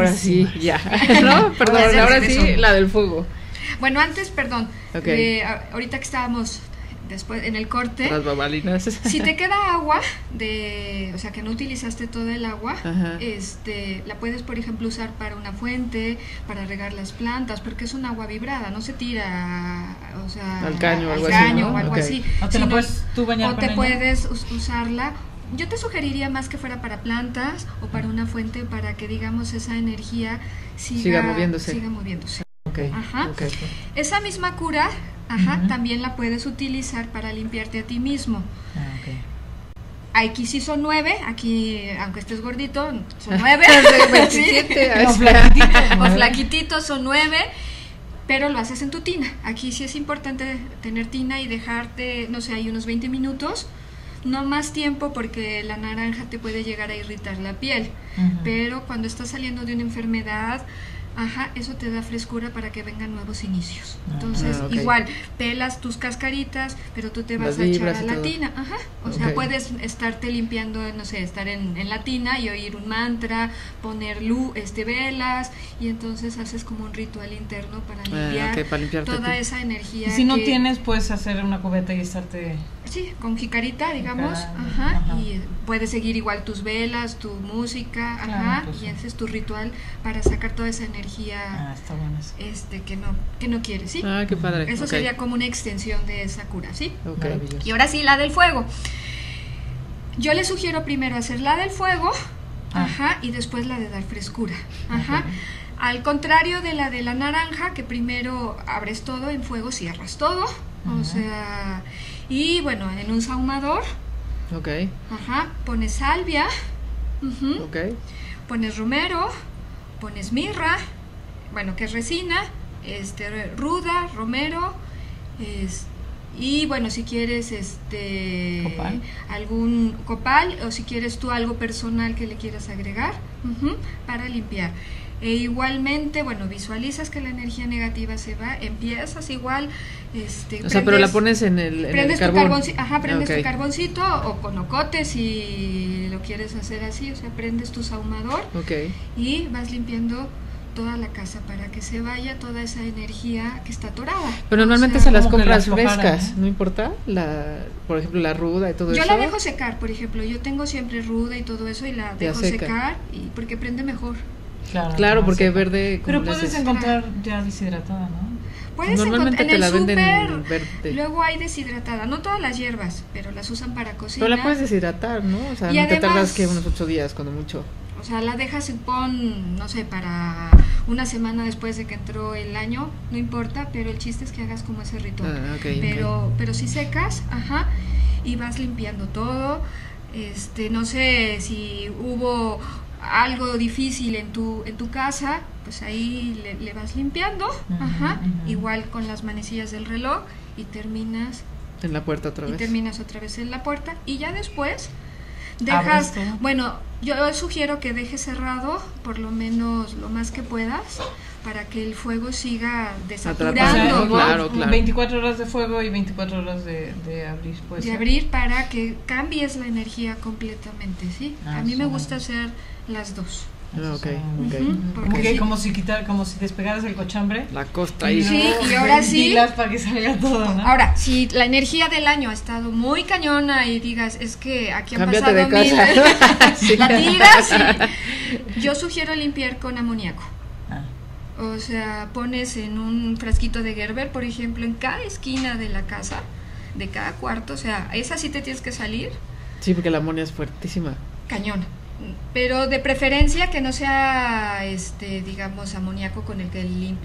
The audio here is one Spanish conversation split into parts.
Ahora sí, ya. no, perdón, ahora sí, la del fuego. Bueno, antes, perdón, eh, ahorita que estábamos después en el corte. si te queda agua de, o sea, que no utilizaste toda el agua, este, la puedes por ejemplo usar para una fuente, para regar las plantas, porque es un agua vibrada, no se tira, o sea, al caño, o algo así. O te, puedes tú bañar o te puedes usarla yo te sugeriría más que fuera para plantas o para una fuente para que digamos esa energía siga, moviéndose. Siga moviéndose. Ajá. Esa misma cura Ajá, también la puedes utilizar para limpiarte a ti mismo. Ah, Aquí sí son nueve, aquí, aunque estés gordito, son nueve. o, flaquititos son nueve, pero lo haces en tu tina. Aquí sí es importante tener tina y dejarte, no sé, hay unos 20 minutos. No más tiempo porque la naranja te puede llegar a irritar la piel. Pero cuando estás saliendo de una enfermedad, Ajá, eso te da frescura para que vengan nuevos inicios. Ah, Entonces, igual, pelas tus cascaritas, pero tú te vas a echar a la tina. Ajá, o sea, puedes estarte limpiando, no sé, estar en, en, la tina y oír un mantra, poner luz, este, velas, y entonces haces como un ritual interno para ah, limpiar toda esa energía. Y si no tienes, puedes hacer una cubeta y estarte Sí, con jicarita, digamos, ajá, y puedes seguir igual tus velas, tu música, ajá, pues y haces tu ritual para sacar toda esa energía ah, está bueno este que no que no quieres, ¿sí? Ah, qué padre. Eso sería como una extensión de esa cura, ¿sí? Okay. Y ahora sí, la del fuego. Yo le sugiero primero hacer la del fuego, ah. ajá, y después la de dar frescura, ajá. Al contrario de la de la naranja, que primero abres todo en fuego, cierras todo, o sea, y bueno, en un saumador. Ok. Ajá. Pones salvia. Ok. Pones romero. Pones mirra. Bueno, que es resina. Este, ruda, romero. y bueno, si quieres este copal. algún copal o si quieres tú algo personal que le quieras agregar para limpiar. E igualmente, bueno, visualizas que la energía negativa se va, empiezas igual, este, o sea, pero la pones en el, en carbón. ajá, prendes tu carboncito o con ocote si lo quieres hacer así, o sea, prendes tu saumador y vas limpiando toda la casa para que se vaya toda esa energía que está atorada. Pero normalmente se las compras frescas, ¿no importa? La, por ejemplo, la ruda y todo yo eso. Yo la dejo secar, por ejemplo, yo tengo siempre ruda y todo eso y la dejo secar y porque prende mejor. Claro, porque verde. Pero puedes encontrar ya deshidratada, ¿no? Puedes Normalmente encontrar en el súper. Verde. Luego hay deshidratada, no todas las hierbas, pero las usan para cocina. Pero la puedes deshidratar, ¿no? O sea, no te tardas que unos ocho días, cuando mucho. O sea, la dejas y pon, no sé, para una semana después de que entró el año, no importa, pero el chiste es que hagas como ese ritual. Ah, pero, pero si secas, ajá, y vas limpiando todo. Este, no sé si hubo algo difícil en tu, en tu casa, pues ahí le, vas limpiando, ajá, igual con las manecillas del reloj y terminas en la puerta otra vez. Y terminas otra vez en la puerta y ya después dejas, bueno, yo sugiero que dejes cerrado por lo menos lo más que puedas para que el fuego siga desaturando. claro, claro. 24 horas de fuego y 24 horas de, de abrir. Pues, de abrir para que cambies la energía completamente, ¿sí? Ah, A mí me gusta hacer las dos. Ah, okay, okay. como si quitar, como si despegaras el cochambre. La costa ahí. Sí, y ahora sí. para que salga todo, Ahora, si la energía del año ha estado muy cañona y digas, es que aquí han pasado de mil, la tiras. Yo sugiero limpiar con amoníaco. O sea, pones en un frasquito de Gerber, por ejemplo, en cada esquina de la casa, de cada cuarto. O sea, esa sí te tienes que salir. Sí, porque la amonia es fuertísima. Cañona pero de preferencia que no sea, este, digamos, amoníaco con el que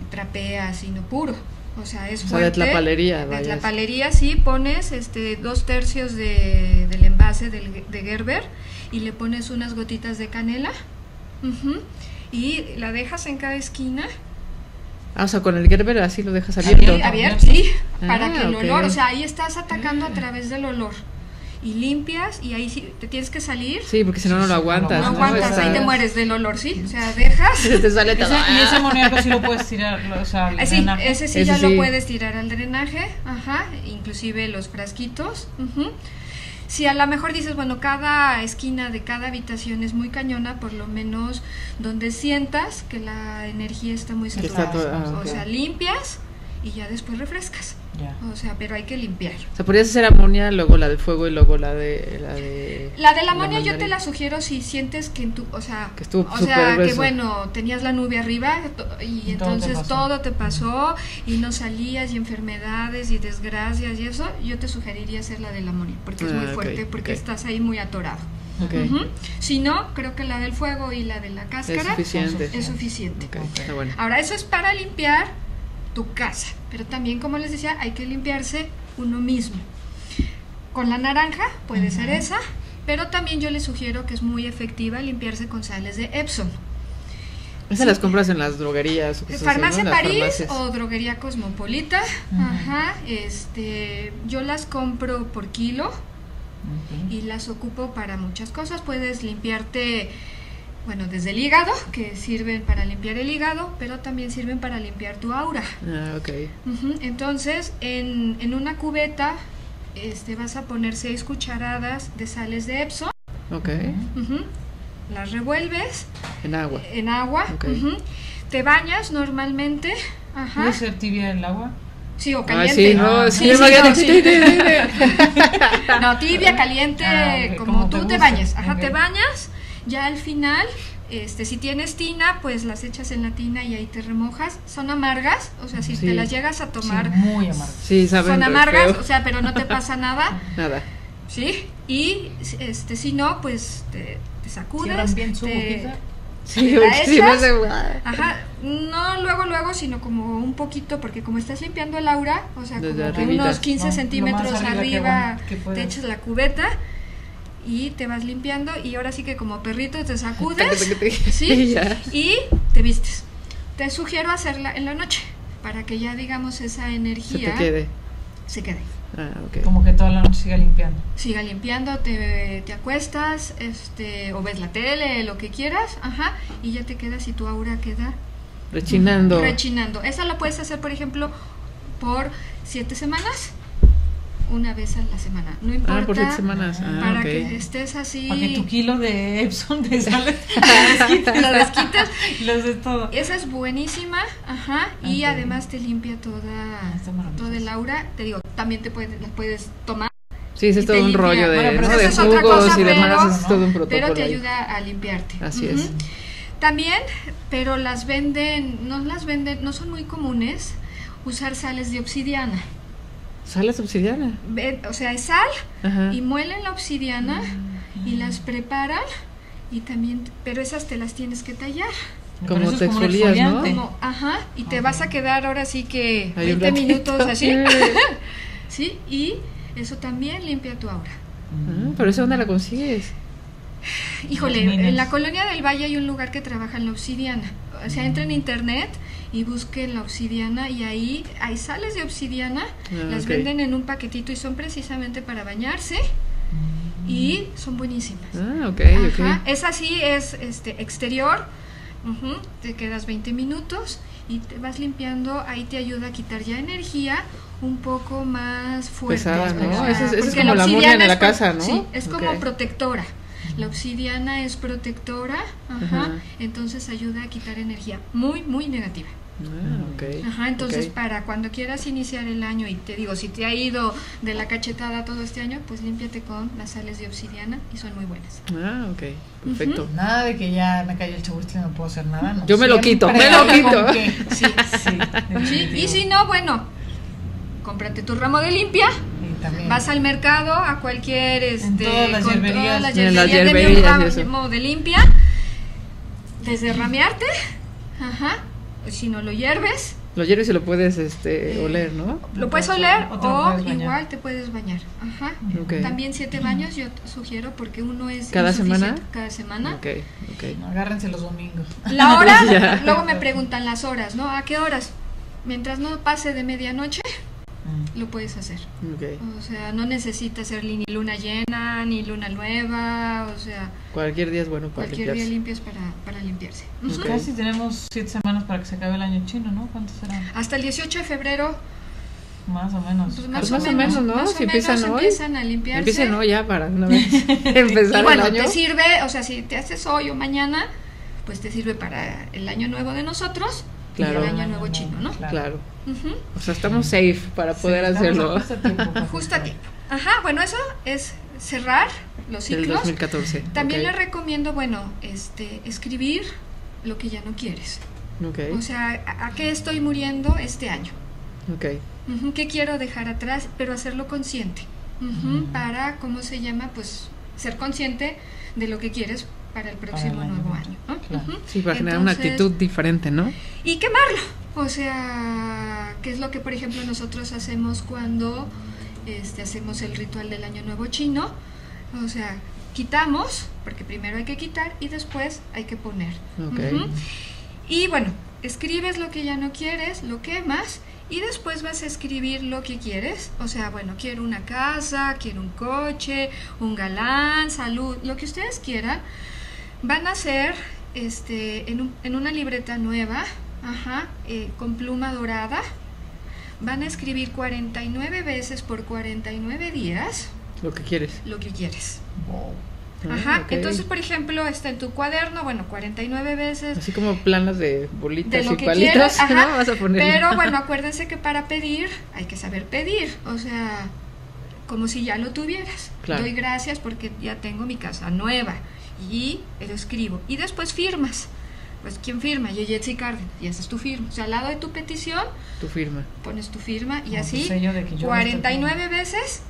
trapea, sino puro. O sea, es fuerte. de la palería. De la palería, sí, pones este, dos tercios de, del envase de Gerber y le pones unas gotitas de canela y la dejas en cada esquina. Ah, o sea, con el Gerber así lo dejas abierto. Sí, abierto, sí, para que el olor, o sea, ahí estás atacando a través del olor y limpias y ahí sí te tienes que salir. Sí, porque si no, no lo aguantas. No, aguantas, ahí te mueres del olor, ¿sí? O sea, dejas. te sale todo. y ese amoníaco sí lo puedes tirar, o sea, al sí, ese sí ya lo puedes tirar al drenaje, ajá, inclusive los frasquitos. Si a lo mejor dices, bueno, cada esquina de cada habitación es muy cañona, por lo menos donde sientas que la energía está muy saturada. Ah, o sea, limpias y ya después refrescas. O sea, pero hay que limpiar. O sea, podrías hacer amonia, luego la de fuego y luego la de... La de, la de la amonia yo te la sugiero si sientes que en tu... O sea, que estuvo o sea que bueno, tenías la nube arriba y entonces todo te, pasó y no salías y enfermedades y desgracias y eso, yo te sugeriría hacer la de la amonia porque es muy ah, fuerte, porque estás ahí muy atorado. Si no, creo que la del fuego y la de la cáscara es suficiente. Es suficiente. Ahora, eso es para limpiar tu casa. Pero también, como les decía, hay que limpiarse uno mismo. Con la naranja puede ser esa, pero también yo les sugiero que es muy efectiva limpiarse con sales de Epsom. Esas las compras en las droguerías. Farmacia París o droguería Cosmopolita. Ajá. Este, yo las compro por kilo y las ocupo para muchas cosas. Puedes limpiarte bueno, desde el hígado, que sirven para limpiar el hígado, pero también sirven para limpiar tu aura. Ah, ok. Entonces, en, en, una cubeta este, vas a poner seis cucharadas de sales de Epsom. Ok. Las revuelves. En agua. En agua. Te bañas normalmente. Ajá. ¿Puede ser tibia el agua? Sí, o caliente. Ah, sí, no, sí, no, tibia, caliente, ah, como, tú te bañes. Ajá, te bañas ya al final, este, si tienes tina, pues las echas en la tina y ahí te remojas. Son amargas, o sea, si te las llegas a tomar, muy amargas. Sí, son amargas, o sea, pero no te pasa nada. nada. ¿Sí? Y este, si no, pues te, te sacudes. bien su te, Sí, sí Ajá, no luego, luego, sino como un poquito, porque como estás limpiando el aura, o sea, como unos 15 centímetros arriba, te echas la cubeta y te vas limpiando y ahora sí que como perrito te sacudes ¿sí? y te vistes. Te sugiero hacerla en la noche para que ya digamos esa energía se quede. Se quede. Ah, Como que toda la noche siga limpiando. Siga limpiando, te, te, acuestas, este, o ves la tele, lo que quieras, ajá, y ya te quedas y tu aura queda rechinando. Rechinando. Esa la puedes hacer, por ejemplo, por siete semanas una vez a la semana. No importa. Ah, por siete semanas. Ah, para que estés así. Para que tu kilo de Epson te sale. lo desquitas. Los de todo. Esa es buenísima. Ajá. Y además te limpia toda, ah, toda el aura. Te digo, también te puedes, las puedes tomar. Sí, es todo un rollo de, bueno, ¿no? de jugos y demás, es todo un protocolo. Pero te ayuda a limpiarte. Así es. También, pero las venden, no las venden, no son muy comunes usar sales de obsidiana. ¿Sal es obsidiana? O sea, es sal y muelen la obsidiana y las preparan y también, pero esas te las tienes que tallar. Como te ¿no? Como, ajá, y te vas a quedar ahora sí que 20 minutos así. sí, y eso también limpia tu aura. Ah, pero eso dónde la consigues? Híjole, en la colonia del Valle hay un lugar que trabaja en la obsidiana. O sea, entra en internet y busquen la obsidiana y ahí hay sales de obsidiana, ah, las venden en un paquetito y son precisamente para bañarse y son buenísimas. Ah, ok, Esa sí es este exterior, te quedas 20 minutos y te vas limpiando, ahí te ayuda a quitar ya energía un poco más fuerte. Pesada, ¿no? es, como la, la en la casa, ¿no? Sí, es como protectora. La obsidiana es protectora, ajá, entonces ayuda a quitar energía muy, muy negativa. Ah, Ajá, entonces para cuando quieras iniciar el año y te digo, si te ha ido de la cachetada todo este año, pues límpiate con las sales de obsidiana y son muy buenas. Ah, ok, perfecto. Nada de que ya me cayó el chabuste y no puedo hacer nada. Yo me lo quito, me lo quito. sí, sí, Y si no, bueno, cómprate tu ramo de limpia. Vas al mercado, a cualquier este, en todas las con todas las de ramo de limpia, desde ramearte, ajá, si no lo hierves. Lo hierves y lo puedes este, oler, ¿no? Lo puedes oler o, igual te puedes bañar. Ajá. También siete baños yo sugiero porque uno es... ¿Cada semana? Cada semana. Ok, ok. agárrense los domingos. La hora, luego me preguntan las horas, ¿no? ¿A qué horas? Mientras no pase de medianoche. Lo puedes hacer. O sea, no necesitas ser ni luna llena, ni luna nueva, o sea... Cualquier día es bueno para Cualquier día limpias para, para limpiarse. Casi tenemos siete semanas para que se acabe el año chino, ¿no? ¿Cuántos serán? Hasta el 18 de febrero Más o menos. Pues más, pues o, menos, ¿no? si empiezan hoy. Empiezan a limpiarse. Empiecen hoy ya para una vez empezar y bueno, el año. te sirve, o sea, si te haces hoy o mañana, pues te sirve para el año nuevo de nosotros claro. y el año nuevo chino, ¿no? Claro. O sea, estamos safe para poder hacerlo. Justo a tiempo. Justo a tiempo. Ajá, bueno, eso es cerrar los ciclos. El 2014. También le recomiendo, bueno, este, escribir lo que ya no quieres. Okay. O sea, ¿a, qué estoy muriendo este año? Okay. ¿Qué quiero dejar atrás? Pero hacerlo consciente. Para, ¿cómo se llama? Pues ser consciente de lo que quieres para el próximo nuevo año. Sí, para generar una actitud diferente, ¿no? Y quemarlo. O sea, ¿qué es lo que, por ejemplo, nosotros hacemos cuando este, hacemos el ritual del Año Nuevo Chino? O sea, quitamos, porque primero hay que quitar y después hay que poner. Y bueno, escribes lo que ya no quieres, lo quemas y después vas a escribir lo que quieres. O sea, bueno, quiero una casa, quiero un coche, un galán, salud, lo que ustedes quieran. Van a hacer este, en, en una libreta nueva, ajá, eh, con pluma dorada. Van a escribir 49 veces por 49 días. Lo que quieres. Lo que quieres. Ajá, entonces por ejemplo está en tu cuaderno, bueno, 49 veces. Así como planas de bolitas y palitos, Vas a poner. Pero bueno, acuérdense que para pedir hay que saber pedir, o sea, como si ya lo tuvieras. Doy gracias porque ya tengo mi casa nueva y lo escribo. Y después firmas. Pues, ¿quién firma? Yeyetsi Cárdenas. Y esa es tu firma. O sea, al lado de tu petición, tu firma. Pones tu firma y así, 49 veces.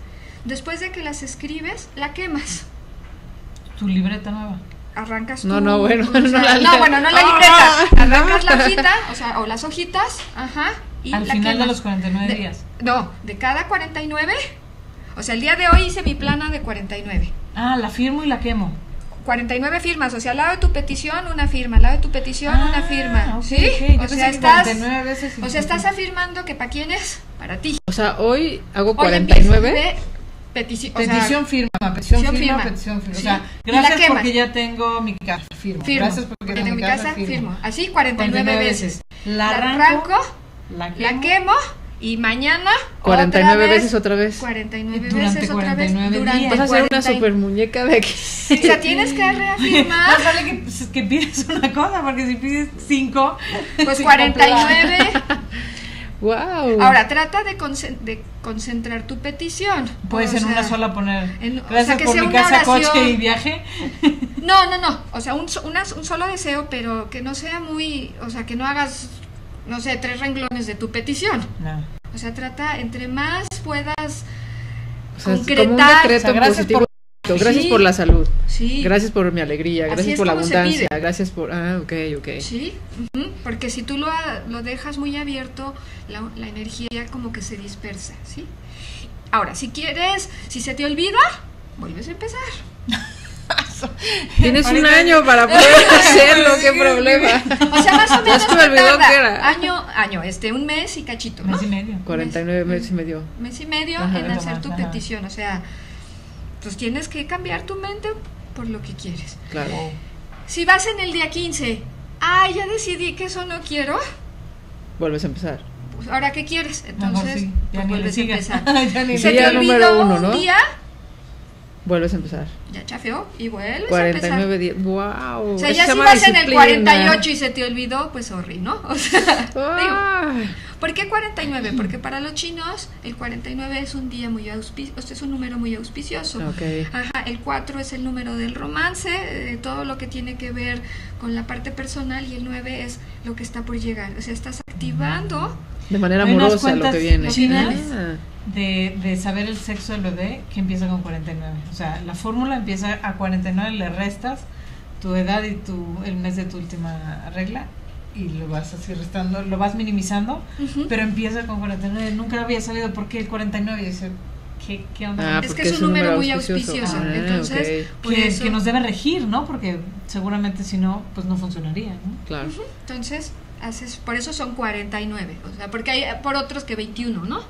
Después de que las escribes, la quemas tu libreta nueva. Arrancas No, no, bueno, no, la, no, bueno, no la libreta. Ah. Arrancas la hojita, o sea, o las hojitas, ajá. Y Al final de los 49 días. No, de cada 49. O sea, el día de hoy hice mi plana de 49. Ah, la firmo y la quemo. 49 firmas, o sea, al lado de tu petición una firma, al lado de tu petición una ah, firma, ¿sí? O sea, estás O sea, estás afirmando que para quién es? Para ti. O sea, hoy hago 49 petición, petición firma, petición, firma, petición firma. O sea, gracias porque ya tengo mi casa, firmo. Gracias porque tengo mi casa, firmo. Así 49, veces. La arranco, la quemo, y mañana 49 otra veces otra vez. 49 durante veces otra vez durante vas a hacer una super muñeca de aquí o sea tienes que reafirmar. Más vale que, pues, que pides una cosa porque si pides cinco pues 49 Wow. Ahora, trata de, de concentrar tu petición. Puedes en una sola poner. Gracias por mi casa, coche y viaje. No, no, no. O sea, un, un solo deseo, pero que no sea muy. O sea, que no hagas, no sé, tres renglones de tu petición. No. O sea, trata entre más puedas o sea, concretar. Como un decreto positivo Gracias por la salud. Sí. Gracias por mi alegría. Gracias por la abundancia. Gracias por. Ah, ok, ok. Sí, porque si tú lo, lo dejas muy abierto, la, la, energía como que se dispersa, ¿sí? Ahora, si quieres, si se te olvida, vuelves a empezar. Tienes un año para poder hacerlo, qué problema. O sea, más o menos. me olvidó que era. Año, año, este, un mes y cachito. Mes y medio. 49 meses y medio. Mes y medio en hacer tu petición, o sea pues tienes que cambiar tu mente por lo que quieres. Claro. Si vas en el día 15, ah, ya decidí que eso no quiero. Vuelves a empezar. Pues ahora qué quieres, entonces pues vuelves a empezar. Se te olvidó uno, ¿no? un día, vuelves a empezar. Ya chafeó y vuelves 49 días. Wow. O sea, ya si vas en el 48 y se te olvidó, pues horrible, ¿no? O sea, ah. ¿Por qué 49? Porque para los chinos el 49 es un día muy auspicioso, es un número muy auspicioso. Ajá, el 4 es el número del romance, de todo lo que tiene que ver con la parte personal y el 9 es lo que está por llegar. O sea, estás activando de manera amorosa lo que viene. Ah. De, de, saber el sexo del bebé que empieza con 49. O sea, la fórmula empieza a 49, le restas tu edad y tu el mes de tu última regla y lo vas así restando, lo vas minimizando, pero empieza con 49. Nunca había sabido por qué el 49 y dice, ¿qué, qué onda? Ah, es que es un número, muy auspicioso, ah, entonces que, que, nos debe regir, ¿no? Porque seguramente si no, pues no funcionaría, ¿no? Claro. Entonces, haces, por eso son 49, o sea, porque hay por otros que 21, ¿no?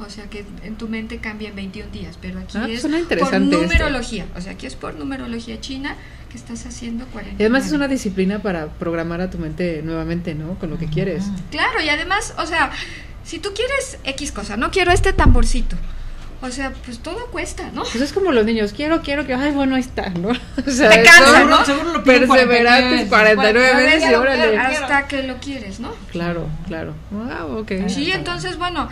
O sea que en tu mente cambia en 21 días, pero aquí ah, es por este. numerología, o sea, aquí es por numerología china que estás haciendo 40. Y además es una disciplina para programar a tu mente nuevamente, ¿no? Con lo que quieres. Claro, y además, o sea, Si tú quieres X cosa, no quiero este tamborcito. O sea, pues todo cuesta, ¿no? Pues es como los niños, quiero, quiero, que, ay, bueno, ahí está, ¿no? O sea, Te cansa, ¿no? Seguro lo perseverantes 49 veces y órale. Hasta que lo quieres, ¿no? Claro, claro. Wow, ok. Sí, entonces, bueno,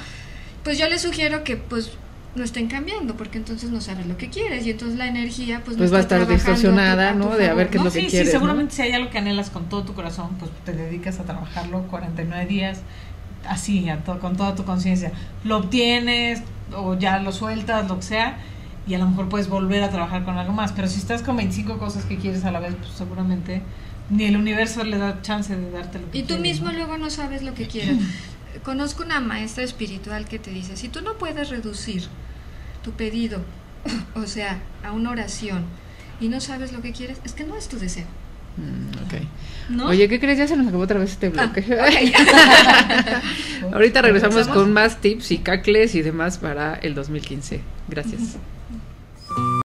pues yo les sugiero que, pues, no estén cambiando, porque entonces no sabes lo que quieres y entonces la energía pues, pues va a estar distorsionada, ¿no? De a ver qué es lo que quieres. Sí, seguramente si hay algo que anhelas con todo tu corazón, pues te dedicas a trabajarlo 49 días así, con toda tu conciencia. Lo obtienes o ya lo sueltas, lo que sea, y a lo mejor puedes volver a trabajar con algo más. Pero si estás con 25 cosas que quieres a la vez, pues seguramente ni el universo le da chance de darte lo que Y tú mismo luego no sabes lo que quieres. Conozco una maestra espiritual que te dice, si tú no puedes reducir tu pedido, o sea, a una oración, y no sabes lo que quieres, es que no es tu deseo. Mm, Oye, ¿qué crees? Ya se nos acabó otra vez este bloque. Ahorita regresamos con más tips y cacles y demás para el 2015. Gracias.